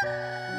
Música